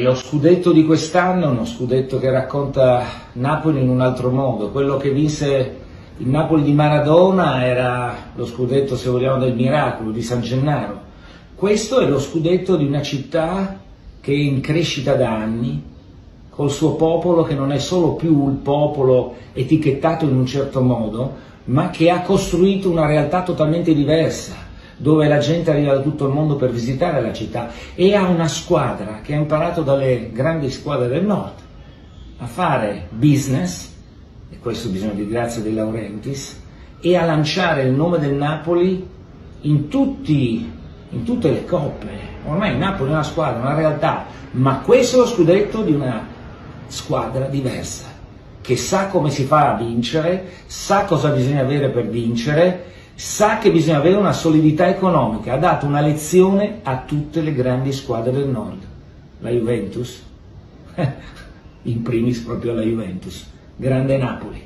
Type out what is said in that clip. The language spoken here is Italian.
Lo scudetto di quest'anno è uno scudetto che racconta Napoli in un altro modo. Quello che vinse il Napoli di Maradona era lo scudetto, se vogliamo, del miracolo, di San Gennaro. Questo è lo scudetto di una città che è in crescita da anni, col suo popolo che non è solo più il popolo etichettato in un certo modo, ma che ha costruito una realtà totalmente diversa dove la gente arriva da tutto il mondo per visitare la città e ha una squadra che ha imparato dalle grandi squadre del nord a fare business, e questo bisogna di grazia dei Laurentiis, e a lanciare il nome del Napoli in, tutti, in tutte le coppe. Ormai il Napoli è una squadra, una realtà, ma questo è lo scudetto di una squadra diversa, che sa come si fa a vincere, sa cosa bisogna avere per vincere sa che bisogna avere una solidità economica, ha dato una lezione a tutte le grandi squadre del nord. La Juventus, in primis proprio la Juventus, grande Napoli.